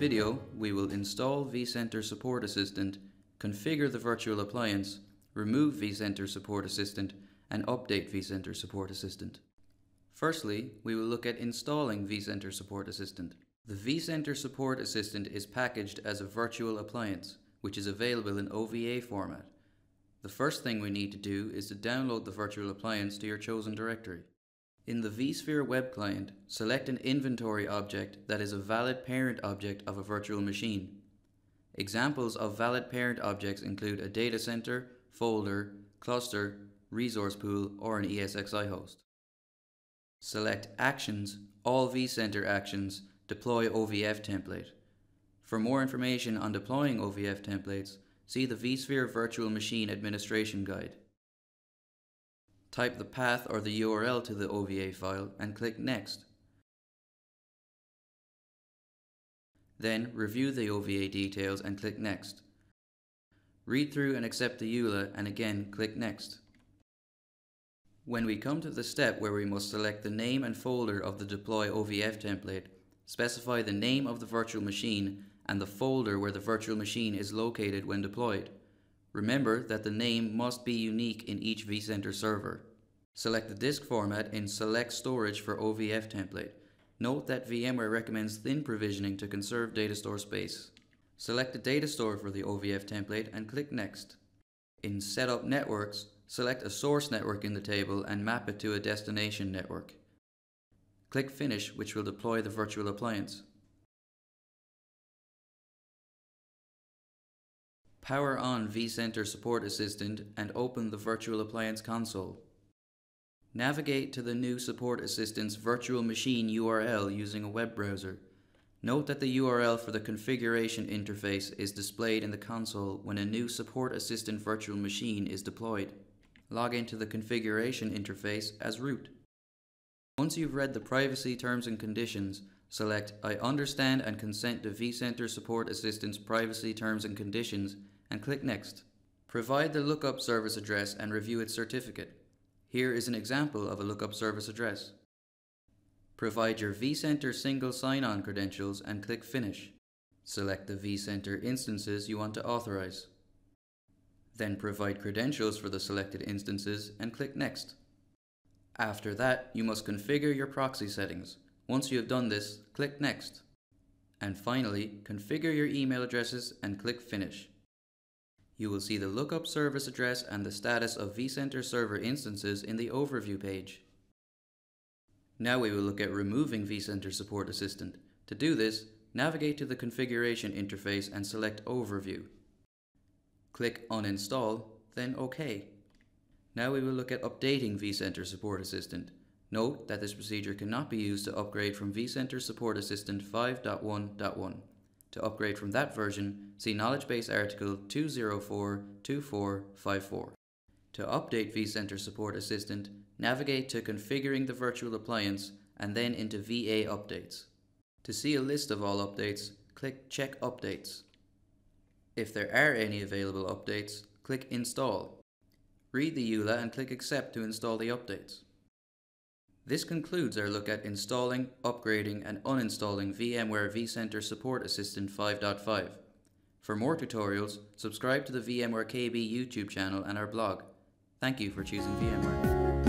video, we will install vCenter Support Assistant, configure the virtual appliance, remove vCenter Support Assistant, and update vCenter Support Assistant. Firstly, we will look at installing vCenter Support Assistant. The vCenter Support Assistant is packaged as a virtual appliance, which is available in OVA format. The first thing we need to do is to download the virtual appliance to your chosen directory. In the vSphere web client, select an inventory object that is a valid parent object of a virtual machine. Examples of valid parent objects include a data center, folder, cluster, resource pool, or an ESXi host. Select Actions, All vCenter Actions, Deploy OVF template. For more information on deploying OVF templates, see the vSphere Virtual Machine Administration Guide. Type the path or the URL to the OVA file and click Next. Then review the OVA details and click Next. Read through and accept the EULA and again click Next. When we come to the step where we must select the name and folder of the deploy OVF template, specify the name of the virtual machine and the folder where the virtual machine is located when deployed. Remember that the name must be unique in each vCenter server. Select the disk format in Select Storage for OVF template. Note that VMware recommends thin provisioning to conserve data store space. Select the data store for the OVF template and click Next. In Setup Networks, select a source network in the table and map it to a destination network. Click Finish which will deploy the virtual appliance. Power on vCenter Support Assistant and open the Virtual Appliance console. Navigate to the new Support Assistant's virtual machine URL using a web browser. Note that the URL for the configuration interface is displayed in the console when a new Support Assistant virtual machine is deployed. Log into the configuration interface as root. Once you've read the privacy terms and conditions, select I understand and consent to vCenter Support Assistant's privacy terms and conditions and click Next. Provide the lookup service address and review its certificate. Here is an example of a lookup service address. Provide your vCenter single sign-on credentials and click Finish. Select the vCenter instances you want to authorize. Then provide credentials for the selected instances and click Next. After that, you must configure your proxy settings. Once you have done this, click Next. And finally, configure your email addresses and click Finish you will see the lookup service address and the status of vCenter server instances in the overview page. Now we will look at removing vCenter Support Assistant. To do this, navigate to the configuration interface and select Overview. Click Uninstall, then OK. Now we will look at updating vCenter Support Assistant. Note that this procedure cannot be used to upgrade from vCenter Support Assistant 5.1.1. To upgrade from that version, see Knowledge Base article 2042454. To update vCenter Support Assistant, navigate to Configuring the Virtual Appliance and then into VA Updates. To see a list of all updates, click Check Updates. If there are any available updates, click Install. Read the EULA and click Accept to install the updates. This concludes our look at installing, upgrading and uninstalling VMware vCenter Support Assistant 5.5. For more tutorials, subscribe to the VMware KB YouTube channel and our blog. Thank you for choosing VMware.